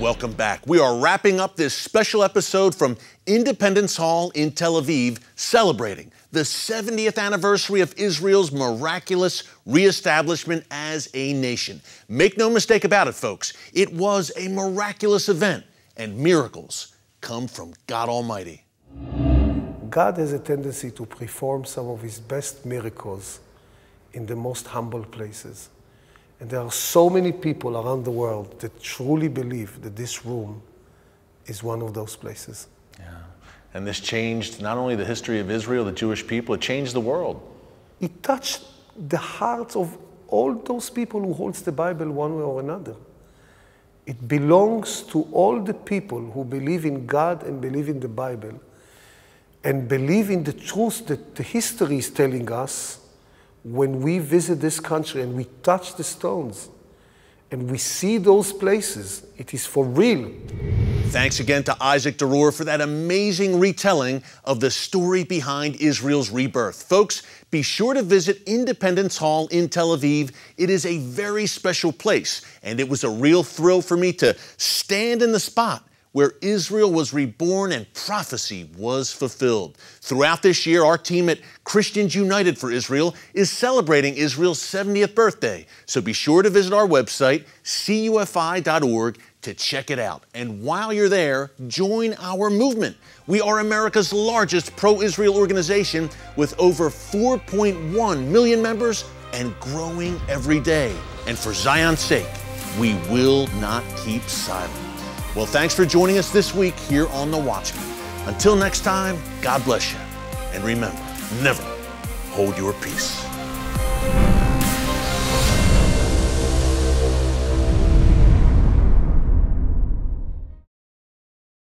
welcome back. We are wrapping up this special episode from Independence Hall in Tel Aviv, celebrating the 70th anniversary of Israel's miraculous reestablishment as a nation. Make no mistake about it, folks, it was a miraculous event, and miracles come from God Almighty. God has a tendency to perform some of his best miracles in the most humble places. And there are so many people around the world that truly believe that this room is one of those places. Yeah. And this changed not only the history of Israel, the Jewish people, it changed the world. It touched the hearts of all those people who holds the Bible one way or another. It belongs to all the people who believe in God and believe in the Bible and believe in the truth that the history is telling us when we visit this country and we touch the stones and we see those places, it is for real. Thanks again to Isaac DeRohr for that amazing retelling of the story behind Israel's rebirth. Folks, be sure to visit Independence Hall in Tel Aviv. It is a very special place, and it was a real thrill for me to stand in the spot where Israel was reborn and prophecy was fulfilled. Throughout this year, our team at Christians United for Israel is celebrating Israel's 70th birthday. So be sure to visit our website, cufi.org, to check it out. And while you're there, join our movement. We are America's largest pro Israel organization with over 4.1 million members and growing every day. And for Zion's sake, we will not keep silent. Well, thanks for joining us this week here on The Watchman. Until next time, God bless you. And remember, never hold your peace.